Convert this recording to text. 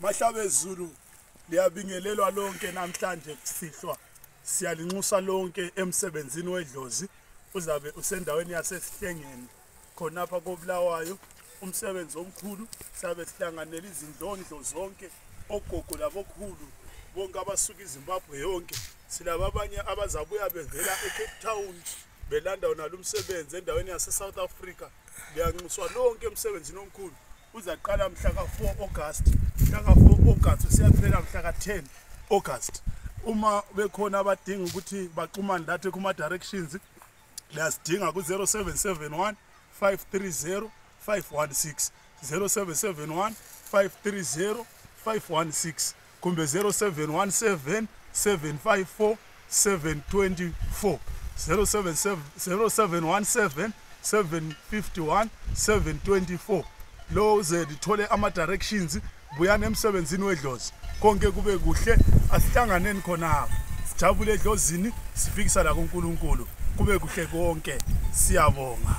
mahlabe zulu liyabingelelwa lonke namhlanje kusihlwa siyalinxusa lonke emsebenzini wedlozi. Uzabe usendaweni yasesihlengeni. Khonapha kobulawayo umsebenzi omkhulu. Sabe sihlanganela izindlondlo zonke ogogo labokhulu bonke abasuka izimbabwe yonke. Silaba abanye abazabuya bevela ecape town belanda wona lo msebenzi endaweni yase-south africa. Liyanxuswa lonke emsebenzini omkhulu. Uzaqala mhla ka-4 august. Mhla ka-4 august siyaphela mhla ka-10 august. Uma bekhona abadinga ukuthi baxhumane lathi kuma-directions liyasidinga ku-0771 530 516 0771 530 516 kumbe 0717 754 724 0717 751 724 lo uze lithole ama-directions buyani emsebenzini wedlozi. Konke kube kuhle asihlanganeni khonapha sijabule edlozini sifikisa la kunkulunkulu. Kube kuhle konke. Siyabonga.